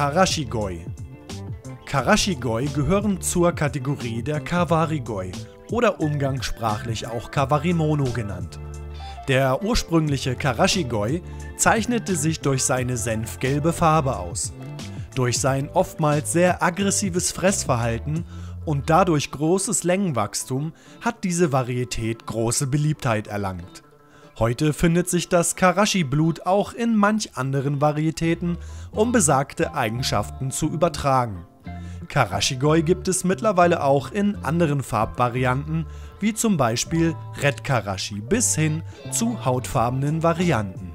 Karashigoi Karashigoi gehören zur Kategorie der Kawarigoi oder umgangssprachlich auch Kawarimono genannt. Der ursprüngliche Karashigoi zeichnete sich durch seine senfgelbe Farbe aus. Durch sein oftmals sehr aggressives Fressverhalten und dadurch großes Längenwachstum hat diese Varietät große Beliebtheit erlangt. Heute findet sich das Karashi-Blut auch in manch anderen Varietäten, um besagte Eigenschaften zu übertragen. Karashigoi gibt es mittlerweile auch in anderen Farbvarianten, wie zum Beispiel Red Karashi bis hin zu hautfarbenen Varianten.